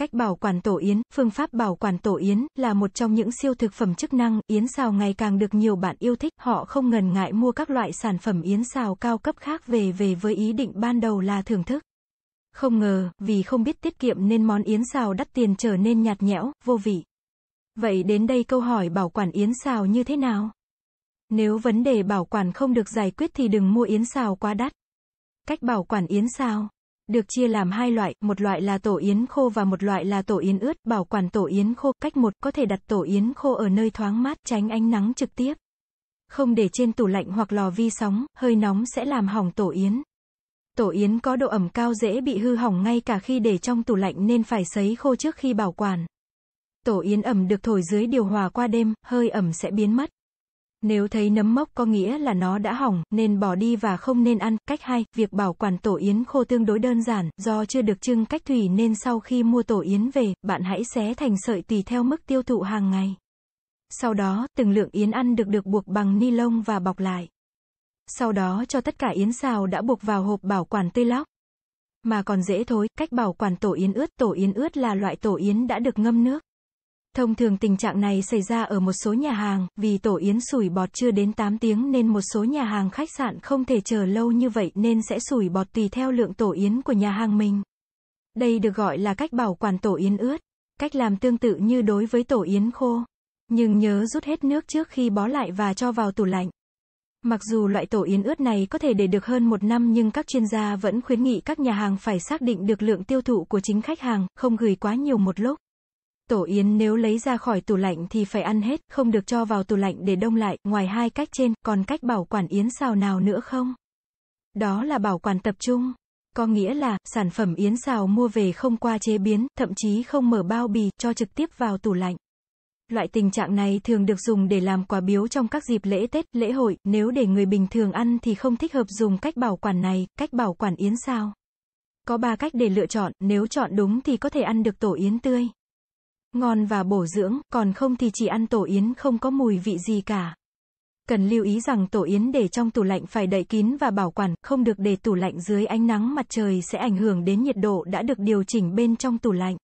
Cách bảo quản tổ yến, phương pháp bảo quản tổ yến là một trong những siêu thực phẩm chức năng, yến xào ngày càng được nhiều bạn yêu thích, họ không ngần ngại mua các loại sản phẩm yến xào cao cấp khác về về với ý định ban đầu là thưởng thức. Không ngờ, vì không biết tiết kiệm nên món yến xào đắt tiền trở nên nhạt nhẽo, vô vị. Vậy đến đây câu hỏi bảo quản yến xào như thế nào? Nếu vấn đề bảo quản không được giải quyết thì đừng mua yến xào quá đắt. Cách bảo quản yến xào được chia làm hai loại, một loại là tổ yến khô và một loại là tổ yến ướt, bảo quản tổ yến khô, cách một, có thể đặt tổ yến khô ở nơi thoáng mát, tránh ánh nắng trực tiếp. Không để trên tủ lạnh hoặc lò vi sóng, hơi nóng sẽ làm hỏng tổ yến. Tổ yến có độ ẩm cao dễ bị hư hỏng ngay cả khi để trong tủ lạnh nên phải sấy khô trước khi bảo quản. Tổ yến ẩm được thổi dưới điều hòa qua đêm, hơi ẩm sẽ biến mất. Nếu thấy nấm mốc có nghĩa là nó đã hỏng, nên bỏ đi và không nên ăn. Cách 2, việc bảo quản tổ yến khô tương đối đơn giản, do chưa được trưng cách thủy nên sau khi mua tổ yến về, bạn hãy xé thành sợi tùy theo mức tiêu thụ hàng ngày. Sau đó, từng lượng yến ăn được được buộc bằng ni lông và bọc lại. Sau đó cho tất cả yến xào đã buộc vào hộp bảo quản tươi lóc. Mà còn dễ thối, cách bảo quản tổ yến ướt. Tổ yến ướt là loại tổ yến đã được ngâm nước. Thông thường tình trạng này xảy ra ở một số nhà hàng, vì tổ yến sủi bọt chưa đến 8 tiếng nên một số nhà hàng khách sạn không thể chờ lâu như vậy nên sẽ sủi bọt tùy theo lượng tổ yến của nhà hàng mình. Đây được gọi là cách bảo quản tổ yến ướt. Cách làm tương tự như đối với tổ yến khô. Nhưng nhớ rút hết nước trước khi bó lại và cho vào tủ lạnh. Mặc dù loại tổ yến ướt này có thể để được hơn một năm nhưng các chuyên gia vẫn khuyến nghị các nhà hàng phải xác định được lượng tiêu thụ của chính khách hàng, không gửi quá nhiều một lúc. Tổ yến nếu lấy ra khỏi tủ lạnh thì phải ăn hết, không được cho vào tủ lạnh để đông lại, ngoài hai cách trên, còn cách bảo quản yến xào nào nữa không? Đó là bảo quản tập trung. Có nghĩa là, sản phẩm yến xào mua về không qua chế biến, thậm chí không mở bao bì, cho trực tiếp vào tủ lạnh. Loại tình trạng này thường được dùng để làm quà biếu trong các dịp lễ Tết, lễ hội, nếu để người bình thường ăn thì không thích hợp dùng cách bảo quản này, cách bảo quản yến xào. Có 3 cách để lựa chọn, nếu chọn đúng thì có thể ăn được tổ yến tươi ngon và bổ dưỡng, còn không thì chỉ ăn tổ yến không có mùi vị gì cả. Cần lưu ý rằng tổ yến để trong tủ lạnh phải đậy kín và bảo quản, không được để tủ lạnh dưới ánh nắng mặt trời sẽ ảnh hưởng đến nhiệt độ đã được điều chỉnh bên trong tủ lạnh.